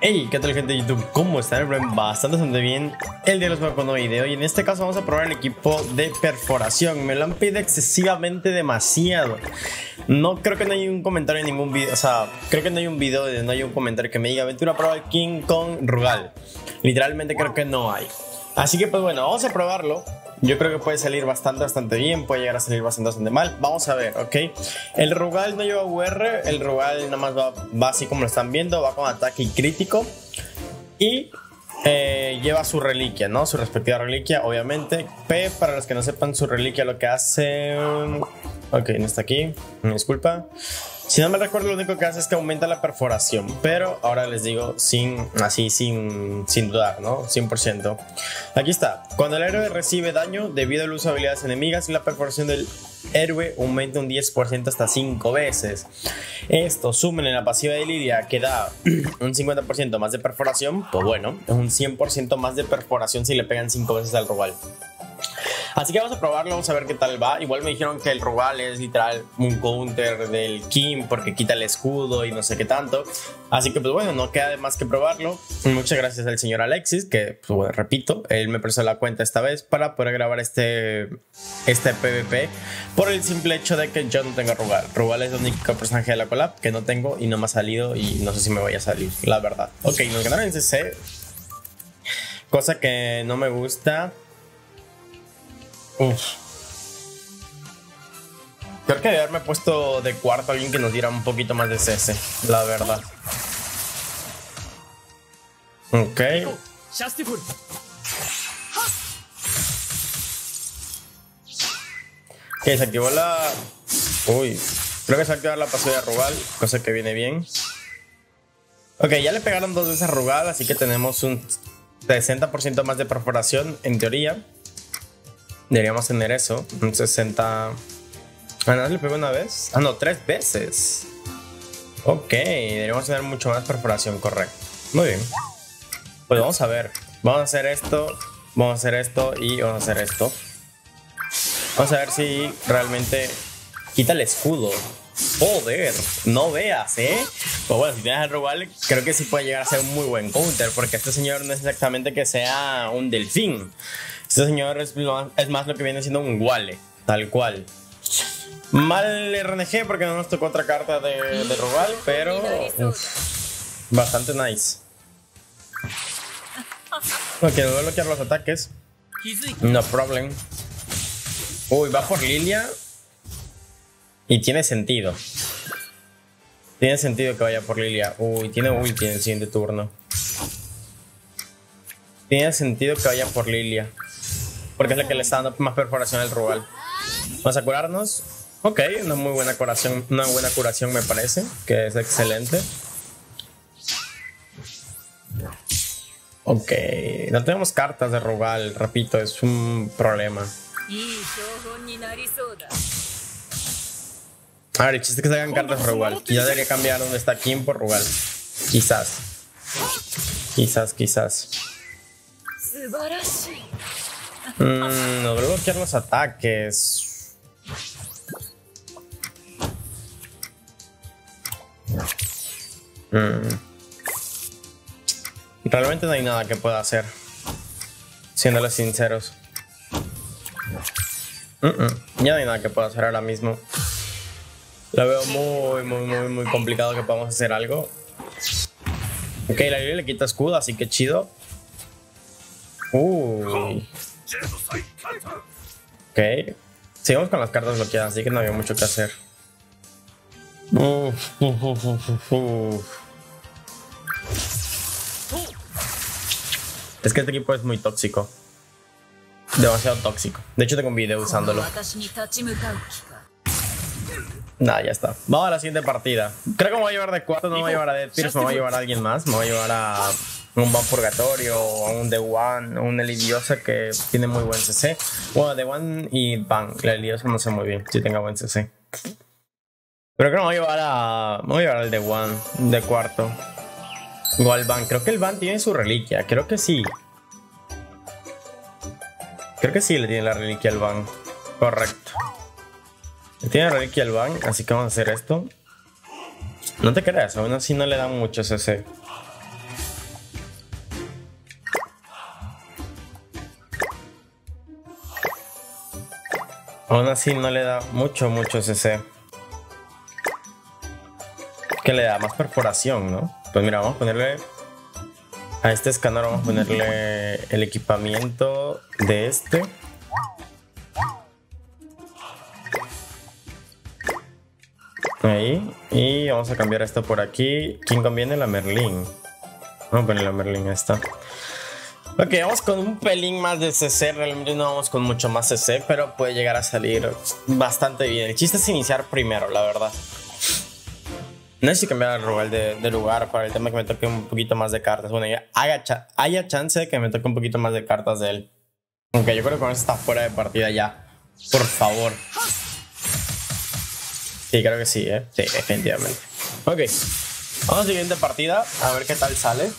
Hey, ¿qué tal gente de YouTube? ¿Cómo están? Bastante, bastante bien. El día de los voy con un video y en este caso vamos a probar el equipo de perforación. Me lo han pedido excesivamente demasiado. No creo que no hay un comentario en ningún video, o sea, creo que no hay un video de no hay un comentario que me diga aventura prueba King con Rugal. Literalmente creo que no hay. Así que pues bueno, vamos a probarlo. Yo creo que puede salir bastante, bastante bien. Puede llegar a salir bastante, bastante mal. Vamos a ver, ¿ok? El Rugal no lleva UR. El Rugal nada más va, así como lo están viendo. Va con ataque y crítico. Y eh, lleva su reliquia, ¿no? Su respectiva reliquia, obviamente. P, para los que no sepan, su reliquia lo que hace... Ok, no está aquí. Disculpa. Si no me recuerdo, lo único que hace es que aumenta la perforación. Pero ahora les digo sin, así, sin, sin dudar, ¿no? 100%. Aquí está. Cuando el héroe recibe daño debido al uso de habilidades enemigas, la perforación del héroe aumenta un 10% hasta 5 veces. Esto, sumen en la pasiva de Lidia, que da un 50% más de perforación. Pues bueno, es un 100% más de perforación si le pegan 5 veces al Rogal. Así que vamos a probarlo, vamos a ver qué tal va. Igual me dijeron que el Rugal es literal un counter del Kim porque quita el escudo y no sé qué tanto. Así que pues bueno, no queda más que probarlo. Muchas gracias al señor Alexis, que pues, bueno, repito, él me prestó la cuenta esta vez para poder grabar este, este PvP por el simple hecho de que yo no tengo Rugal. Rugal es el único personaje de la collab que no tengo y no me ha salido y no sé si me voy a salir, la verdad. Ok, nos ganaron en CC. Cosa que no me gusta. Uf. Creo que haberme puesto de cuarto alguien que nos diera un poquito más de CS, la verdad. Ok. Que se activó la... Uy. Creo que se activó la pasiva de Rugal, cosa que viene bien. Ok, ya le pegaron dos veces a Rugal, así que tenemos un 60% más de perforación, en teoría. Deberíamos tener eso. Un 60. Ah, no, le pegó una vez. Ah, no, tres veces. Ok, deberíamos tener mucho más perforación, correcto. Muy bien. Pues vamos a ver. Vamos a hacer esto. Vamos a hacer esto y vamos a hacer esto. Vamos a ver si realmente quita el escudo. Joder, no veas, ¿eh? Pues bueno, si tienes el Rugal, creo que sí puede llegar a ser un muy buen counter, porque este señor no es exactamente que sea un delfín. Este señor es, es más lo que viene siendo un Wale, tal cual. Mal RNG porque no nos tocó otra carta de, de pero uf, bastante nice. Ok, voy a bloquear los ataques. No problem. Uy, va por Lilia. Y tiene sentido. Tiene sentido que vaya por Lilia. Uy, tiene ulti en el siguiente turno. Tiene sentido que vaya por Lilia. Porque es la que le está dando más perforación al Rugal. Vamos a curarnos. Ok, una muy buena curación. Una buena curación me parece. Que es excelente. Ok, no tenemos cartas de Rugal, repito, es un problema. A ver, el chiste que salgan cartas Rugal. Ya debería cambiar donde está Kim por Rugal. Quizás. Quizás, quizás. Mm, no debo bloquear los ataques. Mm. Realmente no hay nada que pueda hacer. Siéndoles sinceros. Mm. Ya no hay nada que pueda hacer ahora mismo. Lo veo muy, muy, muy, muy complicado que podamos hacer algo. Ok, la Lili le quita escudo, así que chido. Uy. Ok. Sigamos con las cartas bloqueadas, así que no había mucho que hacer. Uf, uf, uf, uf, Es que este equipo es muy tóxico. Demasiado tóxico. De hecho, tengo un video usándolo. Nah, ya está. Vamos a la siguiente partida. Creo que me voy a llevar de cuarto, no me voy a llevar a Dead Pierce, me voy a llevar a alguien más. Me voy a llevar a un Van Purgatorio o un The One, un Elidiosa que tiene muy buen CC. Bueno, The One y Van. La Elidiosa no sé muy bien si tenga buen CC. Pero creo que me voy a llevar a. A llevar al The One de cuarto. O al Van. Creo que el Van tiene su reliquia. Creo que sí. Creo que sí le tiene la reliquia al Van. Correcto. Le tiene reliquia al Van, así que vamos a hacer esto. No te creas, aún así no le da mucho CC. Aún así no le da mucho, mucho CC. Que le da más perforación, ¿no? Pues mira, vamos a ponerle... A este escáner vamos a ponerle el equipamiento de este. Ahí. Y vamos a cambiar esto por aquí. ¿Quién conviene? La Merlin. Vamos a poner la Merlin esta. Ok, vamos con un pelín más de CC. Realmente no vamos con mucho más CC, pero puede llegar a salir bastante bien. El chiste es iniciar primero, la verdad. No sé si cambiar el lugar de, lugar para el tema que me toque un poquito más de cartas. Bueno, ya haya, chance de que me toque un poquito más de cartas de él. Aunque yo creo que con eso está fuera de partida ya. Por favor. Sí, creo que sí, ¿eh? Sí, definitivamente. Ok. Vamos a la siguiente partida, a ver qué tal sale.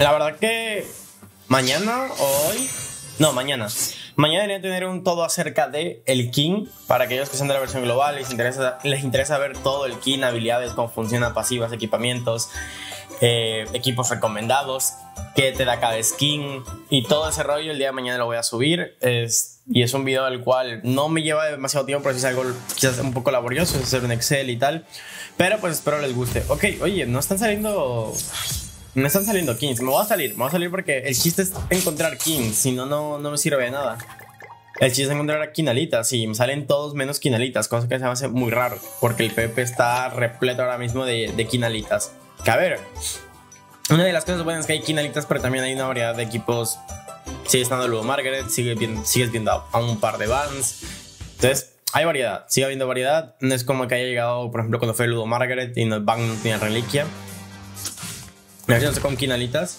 La verdad que mañana o hoy... No, mañana. Mañana debería tener un todo acerca de el King. Para aquellos que sean de la versión global, les interesa, les interesa ver todo el King, habilidades, cómo funciona, pasivas, equipamientos, eh, equipos recomendados, qué te da cada skin y todo ese rollo. El día de mañana lo voy a subir. Y es un video del cual no me lleva demasiado tiempo, pero es algo quizás un poco laborioso, es hacer un Excel y tal. Pero pues espero les guste. Ok, oye, no están saliendo... No están saliendo kings. Me voy a salir, me voy a salir porque el chiste es encontrar kings. Si no, no, me sirve de nada. El chiste es encontrar quinalitas y me salen todos menos quinalitas, cosa que se me hace muy raro, porque el PP está repleto ahora mismo de, de quinalitas. Que a ver, una de las cosas buenas es que hay quinalitas, pero también hay una variedad de equipos sigue estando luego Margaret, sigue viendo, sigues viendo a un par de bands. Entonces, hay variedad, sigue habiendo variedad. No es como que haya llegado, por ejemplo, cuando fue Ludo Margaret y no, Bang no tenía reliquia. No sé con quinalitas.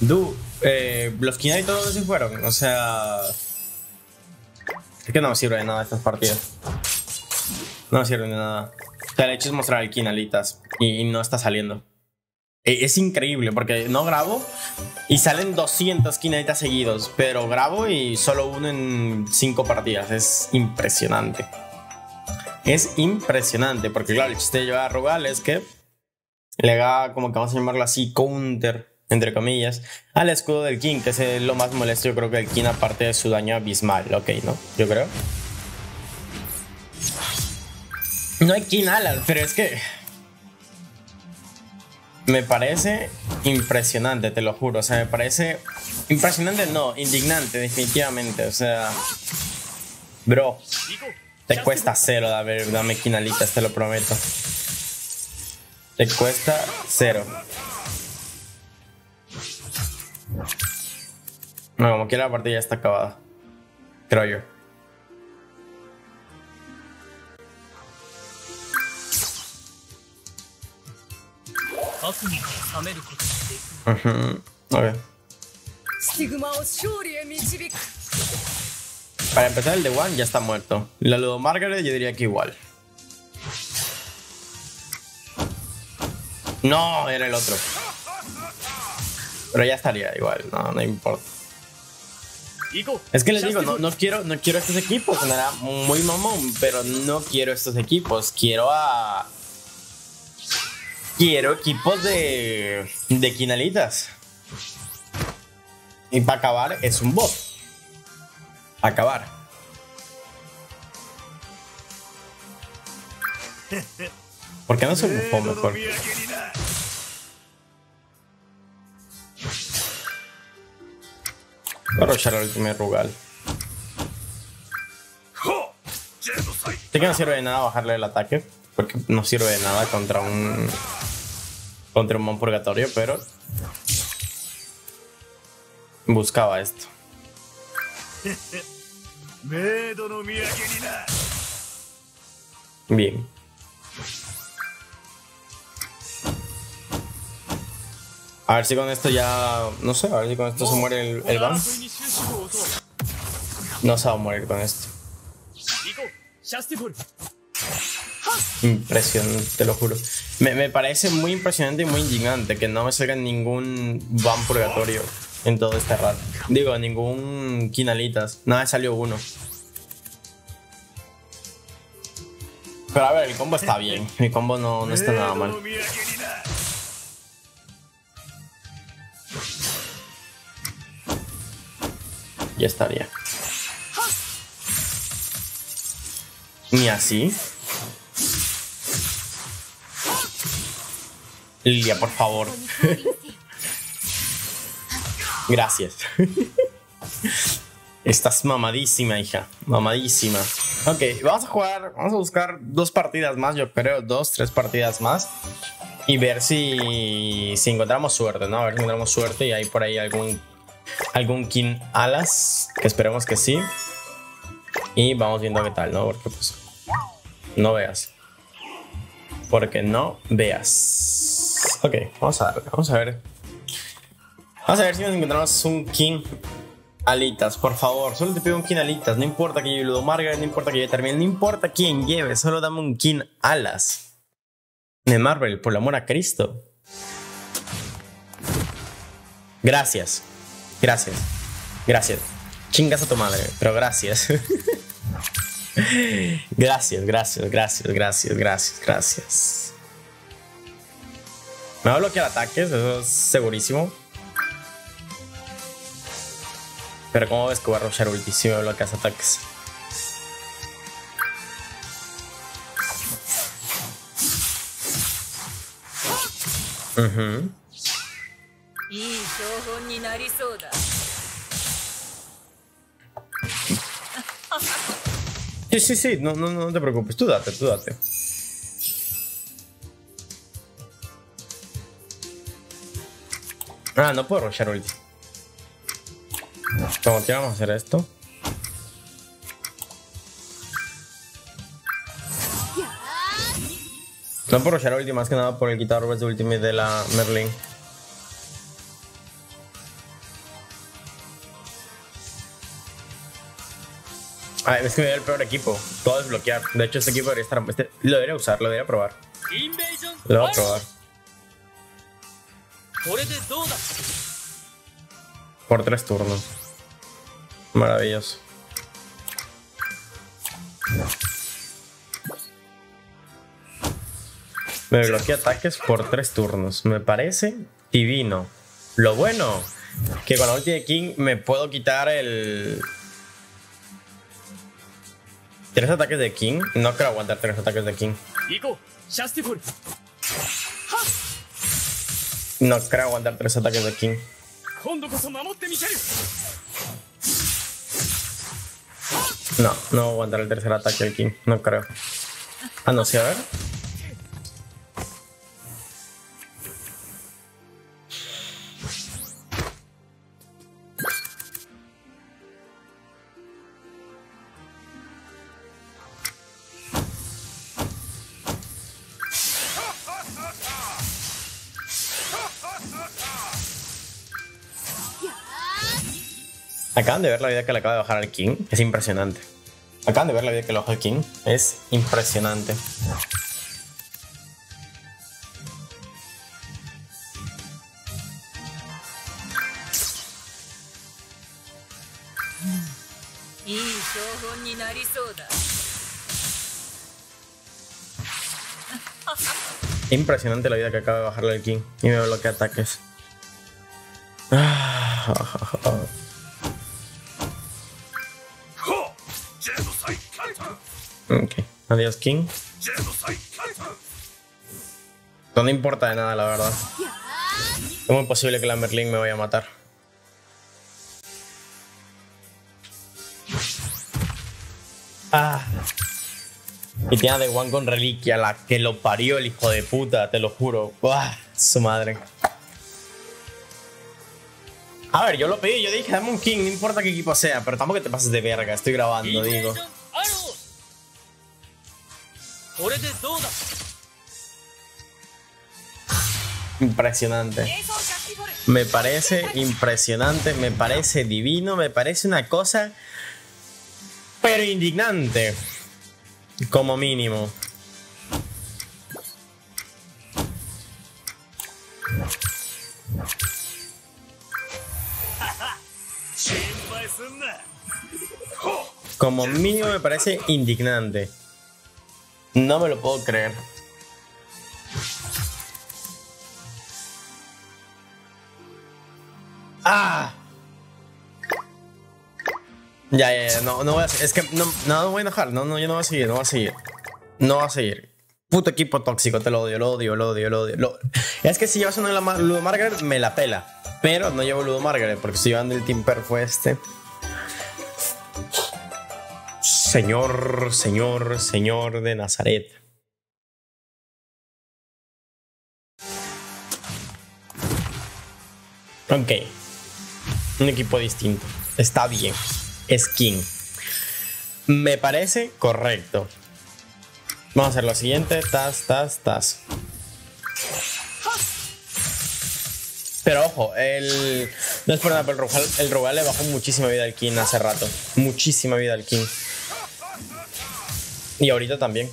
Du, eh, los quinalitas todos se fueron. O sea. Es que no me sirve de nada estas partidas. No me sirve de nada. O sea, hecho es mostrar el quinalitas y no está saliendo. E, es increíble porque no grabo y salen 200 quinalitas seguidos, pero grabo y solo uno en 5 partidas. Es impresionante. Es impresionante porque, claro, el chiste de llevar a Rugal es que le haga, como que vamos a llamarlo así, counter, entre comillas, al escudo del King, que es lo más molesto, yo creo que el King, aparte de su daño abismal, ok, ¿no? Yo creo. No hay King Alan, pero es que me parece impresionante, te lo juro. O sea, me parece impresionante, no, indignante, definitivamente. O sea, bro, te cuesta cero ver dame quinalitas, te lo prometo. Te cuesta cero. No, como quiera la partida ya está acabada. Creo yo. Para empezar, el de One ya está muerto. La Ludo Margaret, yo diría que igual. No, era el otro. Pero ya estaría igual, no, no importa. Es que les digo, no, no, quiero, no quiero estos equipos, era muy mamón, pero no quiero estos equipos. Quiero a Quiero equipos de, de quinalitas. Y para acabar es un bot. Acabar. ¿Por qué no se bufó mejor? Voy a rochar el último Rugal. Sé que no sirve de nada bajarle el ataque. Porque no sirve de nada contra un contra un mon purgatorio, pero buscaba esto. Bien. A ver si con esto ya... No sé, a ver si con esto se muere el, el ban. No se va a morir con esto. Impresionante, te lo juro. Me, parece muy impresionante y muy indignante que no me salga ningún van purgatorio en todo este rato. Digo, ningún quinalitas. Nada me salió uno. Pero a ver, el combo está bien. Mi combo no, no está nada mal. Ya estaría. Ni así. Lilia, por favor. Gracias. Estás mamadísima, hija. Mamadísima. Ok, vamos a jugar. Vamos a buscar dos partidas más, yo creo. Dos, tres partidas más. Y ver si, si encontramos suerte, ¿no? A ver si encontramos suerte y hay por ahí algún, algún King Alas. Que esperemos que sí. Y vamos viendo qué tal, ¿no? Porque pues... No veas. Porque no veas. Ok, vamos a Vamos a ver. Vamos a ver si nos encontramos un King alitas, por favor. Solo te pido un King alitas. No importa que yo Ludo Margaret, no importa que yo termine, no importa quién lleve. Solo dame un King alas. De Marvel, por el amor a Cristo. Gracias. Gracias. Gracias. Chingas a tu madre, pero gracias. gracias, gracias, gracias, gracias, gracias, gracias. Me va a bloquear ataques, eso es segurísimo. Pero ¿cómo ves que voy a rushar ulti si me bloqueas ataques? Uh -huh. Sí, sí, sí, no, no, no te preocupes, tú date, tú date. Ah, no puedo rushar ulti. ¿Cómo que vamos a hacer esto? No por rushar ulti, más que nada por el quitar de ultimate de la Merlin. Ay, es que me da el peor equipo. Todo desbloquear. De hecho, este equipo debería estar. Este, lo debería usar, lo debería probar. Lo voy a probar. Por tres turnos. Maravilloso. Me bloquea ataques por tres turnos. Me parece divino. Lo bueno, que con la ulti de King me puedo quitar el... Tres ataques de King. No creo aguantar tres ataques de King. No creo aguantar tres ataques de King. No, no voy a aguantar el tercer ataque del King, no creo. Ah, no sé, a ver. Acaban de ver la vida que le acaba de bajar al King. Es impresionante. Acaban de ver la vida que le bajó al King. Es impresionante. Impresionante la vida que acaba de bajarle al King. Y me bloquea ataques. Adiós King. No importa de nada, la verdad. Es muy posible que la Merlin me vaya a matar. Ah. Y tiene de One con reliquia, la que lo parió el hijo de puta, te lo juro. Su madre. A ver, yo lo pedí, yo dije, dame un King, no importa qué equipo sea, pero tampoco te pases de verga, estoy grabando, digo. Impresionante. Me parece impresionante, me parece divino, me parece una cosa, pero indignante, como mínimo. Como mínimo me parece indignante. No me lo puedo creer. ¡Ah! Ya, ya, ya, no, no voy a Es que no, no, voy a enojar. No, no, yo no voy a seguir, no voy a seguir. No voy a seguir. Puto equipo tóxico, te lo odio, lo odio, lo odio, lo odio. Es que si llevas una Ludo Margaret, me la pela. Pero no llevo Ludo Margaret porque estoy llevando el Team Perfo este. Señor, señor, señor de Nazaret. Ok. Un equipo distinto. Está bien. Skin. Me parece correcto. Vamos a hacer lo siguiente. Tas, tas, tas. Pero ojo, el. No es por nada, pero el Rugal, le bajó muchísima vida al King hace rato. Muchísima vida al King. Y ahorita también.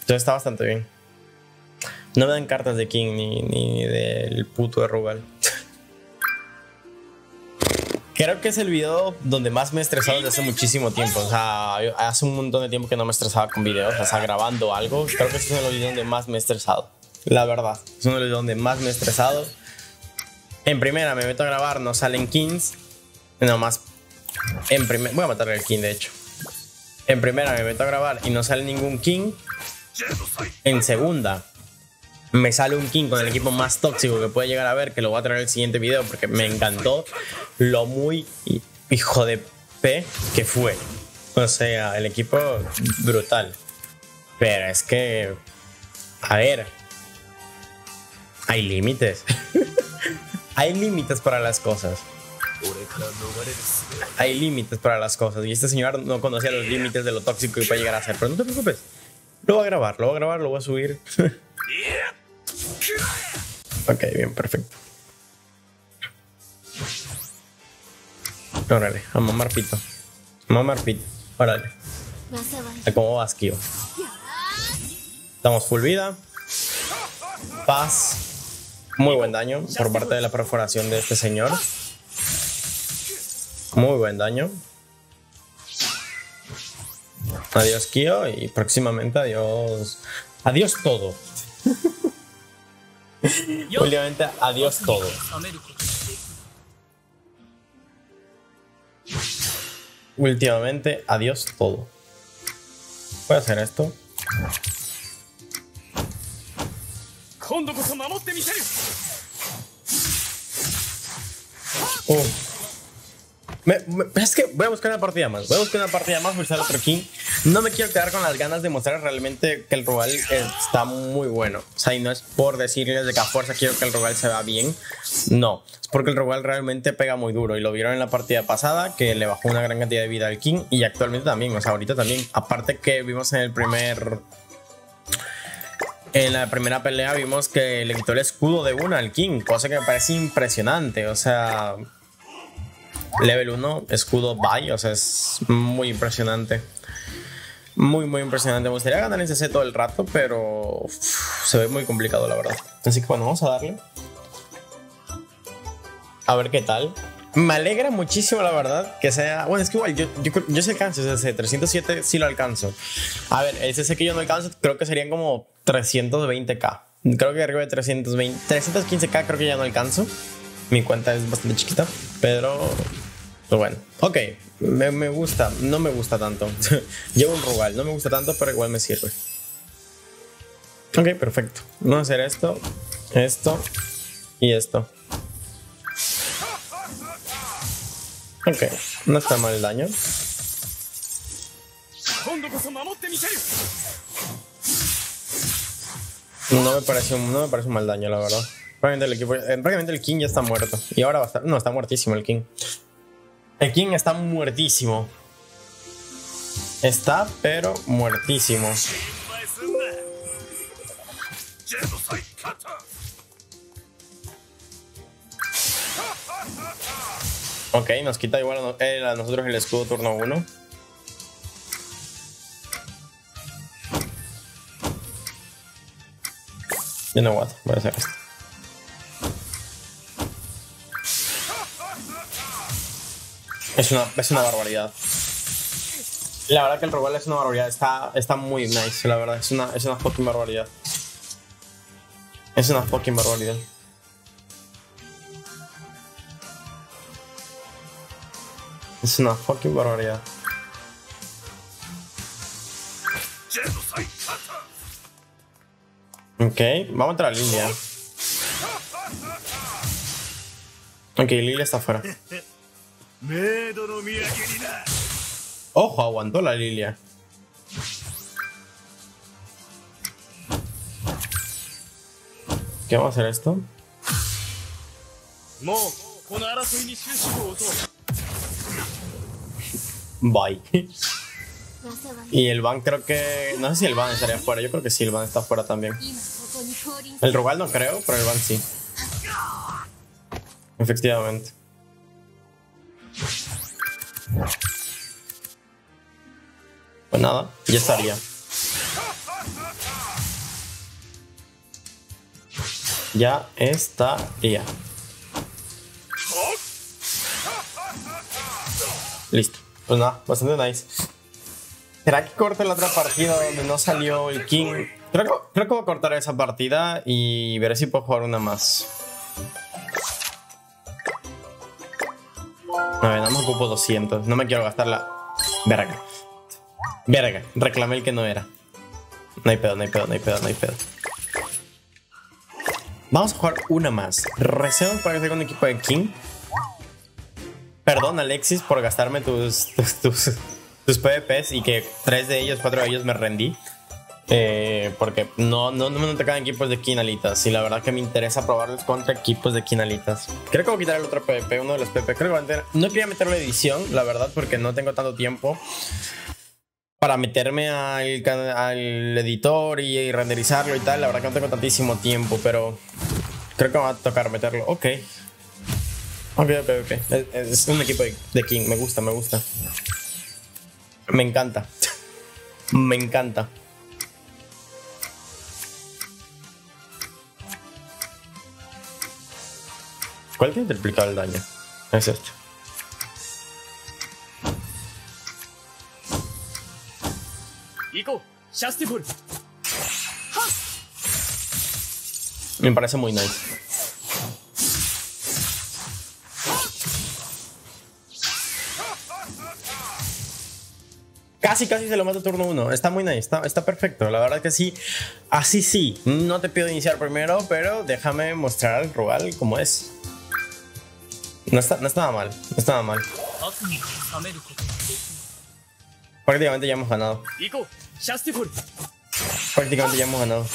Entonces está bastante bien. No me dan cartas de King ni, ni del puto de Rugal. Creo que es el video donde más me he estresado desde hace muchísimo tiempo. O sea, hace un montón de tiempo que no me estresaba con videos, o sea, grabando algo. Creo que es uno de los videos donde más me he estresado. La verdad, es uno de los videos donde más me he estresado. En primera me meto a grabar, no salen kings. más En primera, voy a matar al king de hecho. En primera me meto a grabar y no sale ningún king. En segunda, me sale un King con el equipo más tóxico que puede llegar a ver, que lo voy a traer en el siguiente video porque me encantó lo muy hijo de P que fue. O sea, el equipo brutal. Pero es que, a ver, hay límites. hay límites para las cosas. Hay límites para las cosas. Y este señor no conocía los límites de lo tóxico que puede llegar a ser. Pero no te preocupes. Lo voy a grabar, lo voy a grabar, lo voy a subir. Ok, bien, perfecto. Órale, a mamar pito. A mamar pito. Órale. A cómo vas, Kio. Estamos full vida. Paz. Muy buen daño por parte de la perforación de este señor. Muy buen daño. Adiós, Kio. Y próximamente adiós. Adiós todo. Últimamente, adiós todo. Últimamente, adiós todo. Voy a hacer esto. Oh es que voy a buscar una partida más. Voy a buscar una partida más, voy a otro King. No me quiero quedar con las ganas de mostrar realmente que el Rogal está muy bueno. O sea, y no es por decirles de que a fuerza quiero que el Rogal se vea bien. No, es porque el Rogal realmente pega muy duro. Y lo vieron en la partida pasada, que le bajó una gran cantidad de vida al King. Y actualmente también, o sea, ahorita también. Aparte que vimos en el primer en la primera pelea vimos que le quitó el escudo de una al King, cosa que me parece impresionante. O sea, Level 1, escudo bye, o sea, es muy impresionante. Muy, muy impresionante. Me gustaría ganar en CC todo el rato, pero se ve muy complicado, la verdad. Así que bueno, vamos a darle. A ver qué tal. Me alegra muchísimo, la verdad, que sea. Bueno, es que igual, yo, yo, yo sí alcanzo ese 307 sí lo alcanzo. A ver, ese C que yo no alcanzo, creo que serían como 320k. Creo que arriba de 320, 315k creo que ya no alcanzo. Mi cuenta es bastante chiquita, pero bueno, ok, me, gusta, no me gusta tanto. Llevo un Rugal, no me gusta tanto, pero igual me sirve. Ok, perfecto. Vamos a hacer esto, esto y esto. Ok, no está mal el daño. No me pareció, no me parece un mal daño, la verdad. Prácticamente eh, el King ya está muerto. Y ahora va a estar. No, está muertísimo el King. El King está muertísimo. Está, pero muertísimo. Ok, nos quita igual a, eh, nosotros el escudo turno 1. You know what, voy a hacer esto. Es una, es una barbaridad. La verdad que el robot es una barbaridad. Está, está muy nice, la verdad. Es una, es una fucking barbaridad. Es una fucking barbaridad. Es una fucking barbaridad. Ok, vamos a entrar a Lilia. Ok, Lilia está afuera. Ojo, aguantó la Lilia. ¿Qué vamos a hacer esto? Bye. Y el van creo que... No sé si el van estaría afuera. Yo creo que sí, el van está afuera también. El Rugal no creo, pero el van sí. Efectivamente. Pues nada, ya estaría. Ya estaría. Listo. Pues nada, bastante nice. ¿Será que corte la otra partida donde no salió el King? Creo que, creo que voy a cortar esa partida y veré si puedo jugar una más. A ver, nada ocupo 200. No me quiero gastar la... Verga. Verga. Reclamé el que no era. No hay pedo, no hay pedo, no hay pedo, no hay pedo. Vamos a jugar una más. Recemos para que sea un equipo de King. Perdón, Alexis, por gastarme tus, tus, tus, PvPs y que tres de ellos, cuatro de ellos me rendí. Eh, porque no, no, no me tocan equipos de Kinalitas. Y la verdad que me interesa probarlos contra equipos de Kinalitas. Creo que voy a quitar el otro PvP, uno de los PvP. Creo que voy a No quería meter la edición, la verdad, porque no tengo tanto tiempo para meterme al, al editor y, renderizarlo y tal. La verdad que no tengo tantísimo tiempo, pero creo que va a tocar meterlo. Ok. Ok, ok, ok. Es, un equipo de, King. Me gusta, me gusta. Me encanta. me encanta. ¿Cuál tiene triplicado el daño? Es este. Me parece muy nice. Casi, casi se lo mato turno 1. Está muy nice, está, está, perfecto. La verdad que sí. Así sí. No te pido iniciar primero, pero déjame mostrar al Rugal como es. No está, no está nada mal. No está nada mal. Prácticamente ya hemos ganado. Prácticamente ya hemos ganado.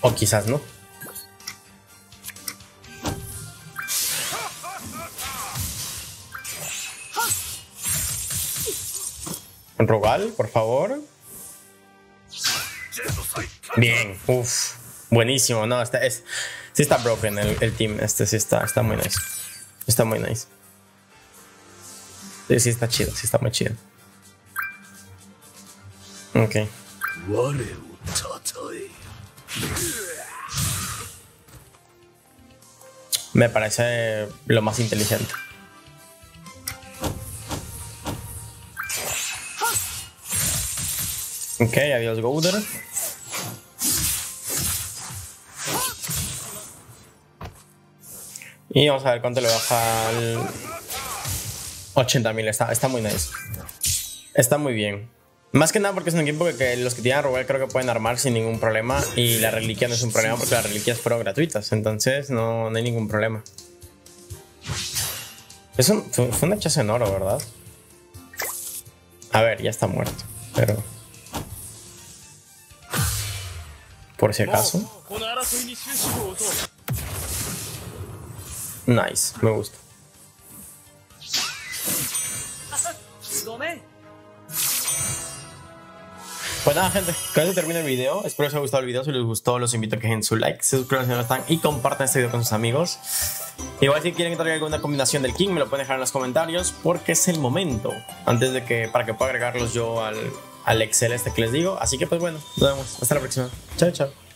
O quizás no. Rogal, por favor. Bien, uff. Buenísimo, no, está, es, sí está broken el, el, team, este sí está, está muy nice. Está muy nice. Sí, sí está chido, sí está muy chido. Ok. Me parece lo más inteligente. Ok, adiós Gouder. Y vamos a ver cuánto le baja al 80.000. Está, está muy nice. Está muy bien. Más que nada porque es un equipo que, los que tienen a robar creo que pueden armar sin ningún problema y la reliquia no es un problema porque las reliquias fueron gratuitas, entonces no, hay ningún problema. Es un, fue, un hechazo en oro, ¿verdad? A ver, ya está muerto, pero... Por si acaso. Nice, me gusta. Pues nada, gente, con eso termina el video. Espero que os haya gustado el video. Si les gustó, los invito a que dejen su like, se suscriban si no están y compartan este video con sus amigos. Igual si quieren que traiga alguna combinación del King, me lo pueden dejar en los comentarios porque es el momento antes de que para que pueda agregarlos yo al, al Excel este que les digo. Así que pues bueno, nos vemos. Hasta la próxima. Chao, chao.